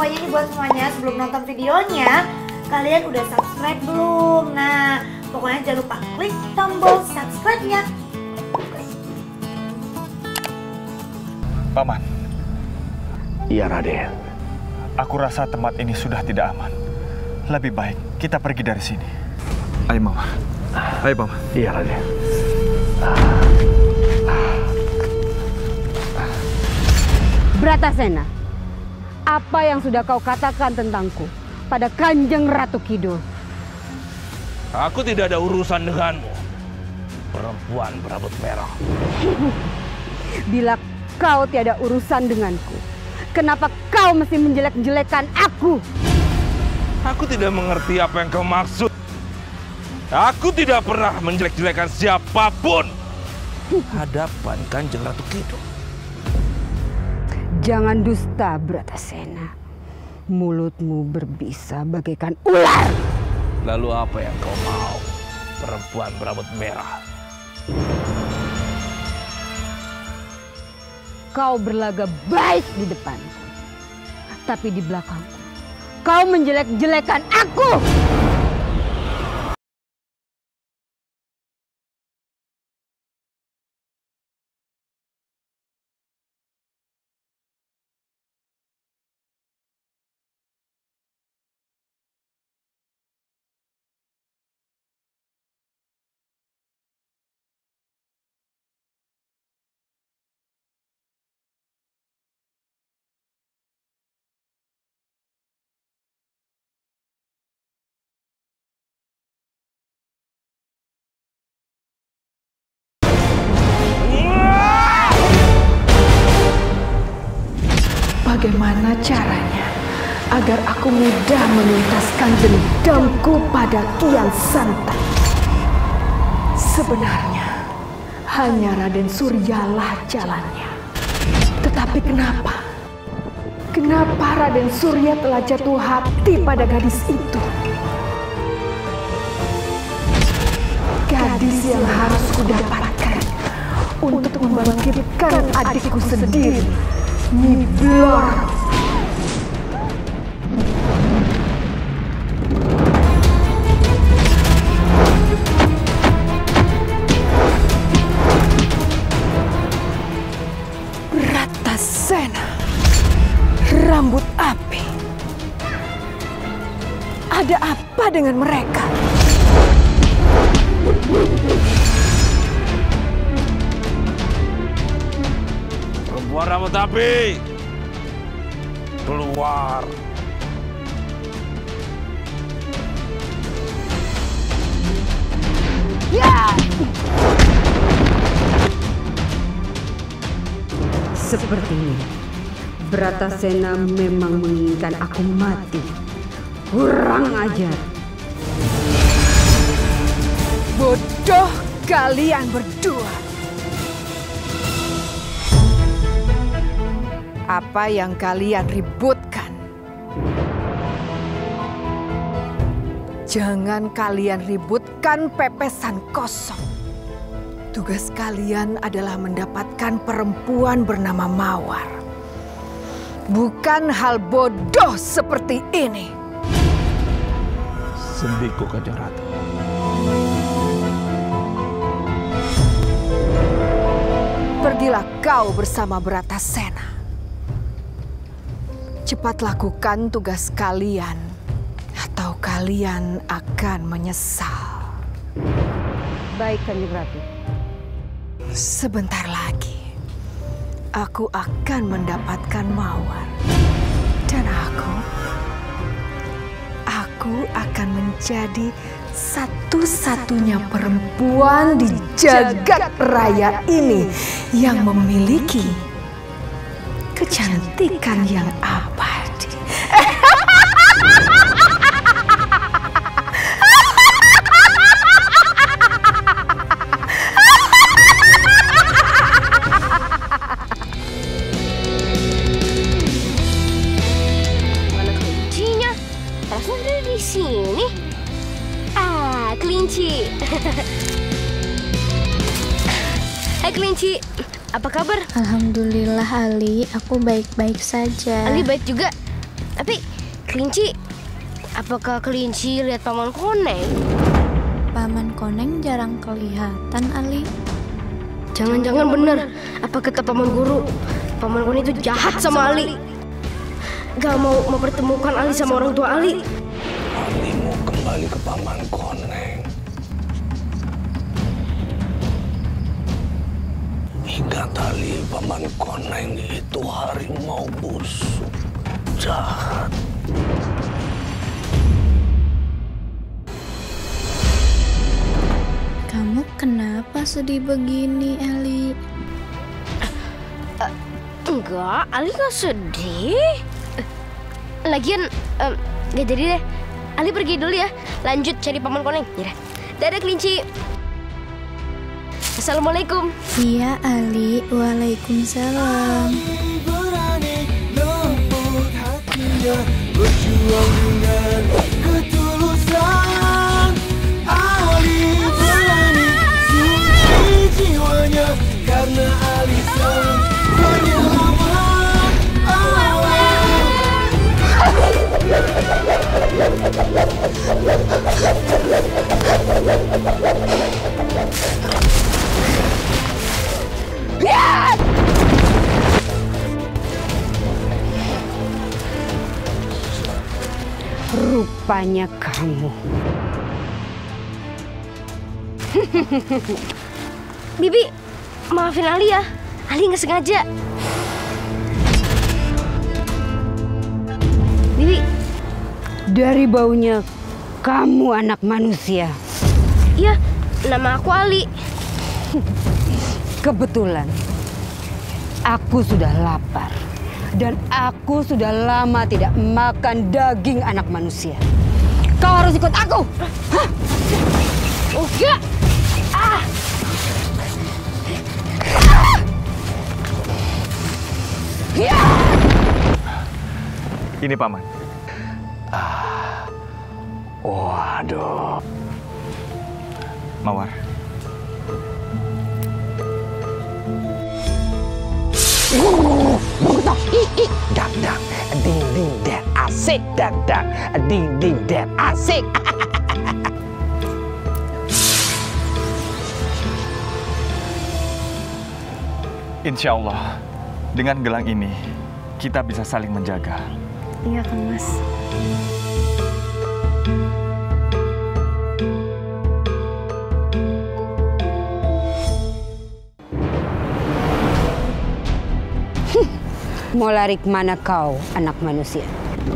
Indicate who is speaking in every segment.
Speaker 1: pokoknya nih buat semuanya sebelum nonton videonya kalian udah subscribe belum? Nah, pokoknya jangan lupa klik tombol subscribe-nya.
Speaker 2: Paman,
Speaker 3: Iya Raden.
Speaker 2: aku rasa tempat ini sudah tidak aman. Lebih baik kita pergi dari sini. Ayo Mama. Ayo Mama.
Speaker 3: Iya Raden.
Speaker 4: Bratasena, apa yang sudah kau katakan tentangku pada Kanjeng Ratu Kidul?
Speaker 5: Aku tidak ada urusan denganmu. Perempuan berambut merah.
Speaker 4: Bila kau tiada urusan denganku, kenapa kau mesti menjelek-jelekan aku?
Speaker 5: Aku tidak mengerti apa yang kau maksud. Aku tidak pernah menjelek-jelekan siapa pun. Hadapan Kanjeng Ratu Kidul.
Speaker 4: Jangan dusta, Bratasena. Mulutmu berbisa bagaikan ular.
Speaker 5: Lalu apa yang kau mau? Perempuan berambut merah.
Speaker 4: Kau berlaga baik di depanku. Tapi di belakangku, kau menjelek-jelekan aku.
Speaker 6: Bagaimana caranya agar aku mudah menuntaskan dendamku pada Kian Santang? Sebenarnya hanya Raden Suryalah jalannya. Tetapi kenapa? Kenapa Raden Surya telah jatuh hati pada gadis itu? Gadis yang harus kudapatkan untuk membangkitkan adikku sendiri. Nyiblor. Bratasena. Rambut api. Ada apa dengan mereka?
Speaker 5: Perempuan rambut api. Keluar.
Speaker 4: Sepertinya Bratasena memang menginginkan aku mati. Kurang ajar.
Speaker 6: Bodoh kalian berdua. Apa yang kalian ributkan? Jangan kalian ributkan pepesan kosong. Tugas kalian adalah mendapatkan perempuan bernama Mawar. Bukan hal bodoh seperti ini.
Speaker 5: Sendiku Kanjeng Ratu.
Speaker 6: Pergilah kau bersama Bratasena. Cepat lakukan tugas kalian, atau kalian akan menyesal.
Speaker 4: Baik, Kanjeng Ratu.
Speaker 6: Sebentar lagi, aku akan mendapatkan mawar. Dan aku, aku akan menjadi satu-satunya perempuan di jagat raya ini yang memiliki kecantikan yang abadi.
Speaker 7: Sini. Ah, kelinci. Hai kelinci, apa kabar?
Speaker 8: Alhamdulillah Ali, aku baik-baik saja.
Speaker 7: Ali baik juga. Tapi kelinci, apakah kelinci lihat paman koneng?
Speaker 8: Paman Koneng jarang kelihatan, Ali.
Speaker 7: Jangan-jangan benar apa kata paman guru? Paman koneng itu jahat sama Ali. Gak mau mempertemukan Ali sama orang tua Ali.
Speaker 3: Paman Koneng. Ingat Ali, Paman Koneng itu harimau busuk. Jahat.
Speaker 8: Kamu kenapa sedih begini, Ali?
Speaker 7: Enggak, Ali gak sedih. Eh, Lagian, em, gak jadi deh. Ali pergi dulu ya. Lanjut cari paman koneng. Yaudah. Dadah kelinci. Assalamualaikum.
Speaker 8: Iya, Ali. Waalaikumsalam.
Speaker 4: Rupanya kamu.
Speaker 7: Bibi, maafin Ali ya. Ali nggak sengaja.
Speaker 4: Dari baunya kamu anak manusia.
Speaker 7: iya, nama aku Ali.
Speaker 4: Kebetulan aku sudah lapar dan aku sudah lama tidak makan daging anak manusia. Kau harus ikut aku.
Speaker 7: Oh, ya.
Speaker 2: Ini paman.
Speaker 3: Waduh.
Speaker 2: Mawar.
Speaker 3: Dak dak. Ding ding dat asik dak dak. Ding ding dat asik.
Speaker 2: Insya Allah, dengan gelang ini, kita bisa saling menjaga.
Speaker 8: Iya, Kang Mas.
Speaker 4: Mau lari ke mana kau, anak manusia?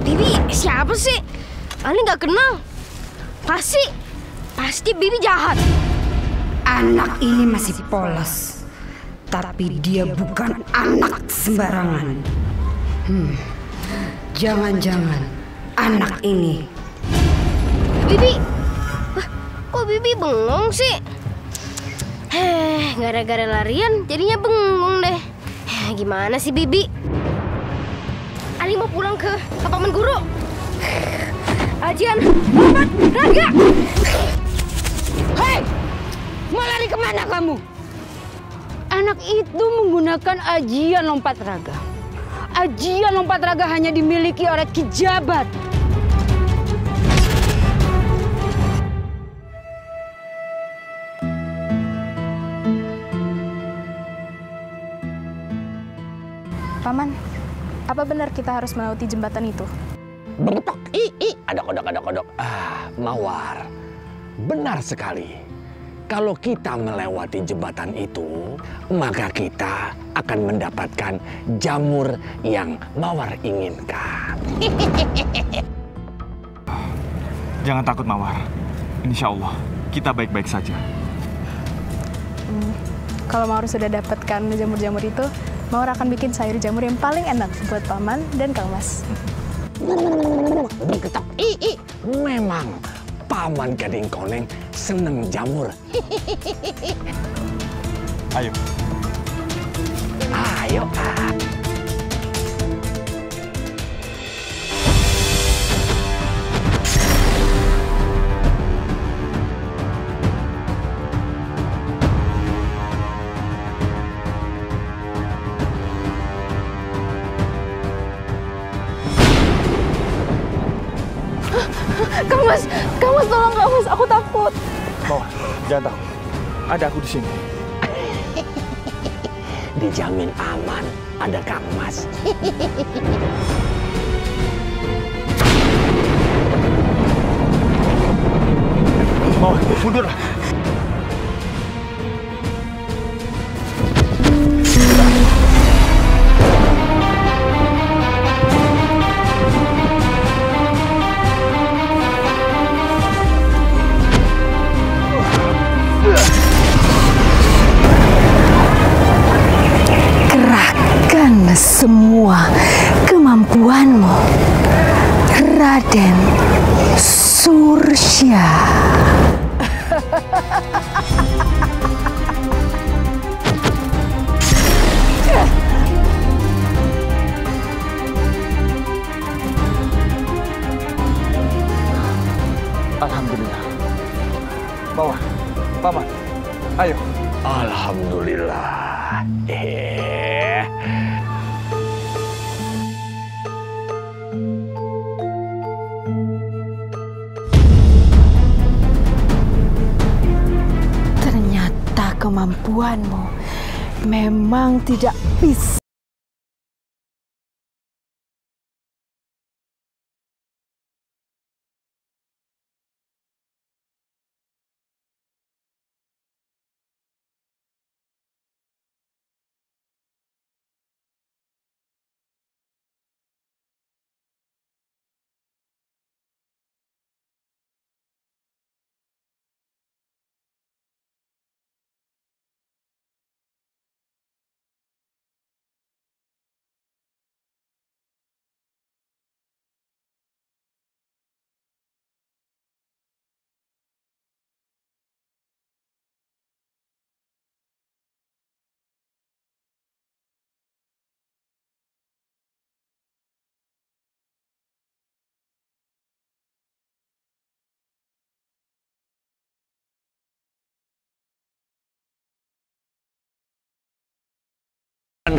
Speaker 7: Bibi, siapa sih? Ali nggak kenal. Pasti, pasti Bibi jahat.
Speaker 4: Anak ini masih polos, tapi dia bukan anak sembarangan. Hmm, jangan-jangan anak ini
Speaker 7: Bibi, Wah, kok Bibi bengong sih? Heh, gara-gara larian jadinya bengong deh. Heh, gimana sih Bibi? Ali mau pulang ke ke paman guru. Ajian, lompat, raga.
Speaker 4: Hei! Mau lari ke mana kamu? Anak itu menggunakan ajian lompat raga. Ajian lompat raga hanya dimiliki oleh kijabat.
Speaker 9: Paman, apa benar kita harus melewati jembatan itu?
Speaker 3: Bergetok. I i. Ada kodok ada kodok. Ah, Mawar. Benar sekali. Kalau kita melewati jembatan itu, maka kita akan mendapatkan jamur yang Mawar inginkan.
Speaker 2: Jangan takut, Mawar. Insya Allah, kita baik-baik saja.
Speaker 9: Kalau Mawar sudah dapatkan jamur-jamur itu, Mawar akan bikin sayur jamur yang paling enak buat Paman dan Kang Mas.
Speaker 3: Bergetok. I i. Memang Paman Gading Koneng seneng jamur.
Speaker 2: Ayo.
Speaker 3: Ayo. ah.
Speaker 6: Kang Mas, Kang Mas tolong Kang Mas, aku takut.
Speaker 2: Mawar, jangan takut. Ada aku di sini.
Speaker 3: Dijamin aman, ada Kang Mas.
Speaker 2: Mawar, mundur.
Speaker 6: Semua kemampuanmu, Raden Sursya.
Speaker 2: Alhamdulillah. Mawar, paman, ayo.
Speaker 3: Alhamdulillah. Eh.
Speaker 6: Kemampuanmu memang tidak bisa.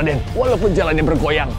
Speaker 3: Raden, walaupun jalannya bergoyang,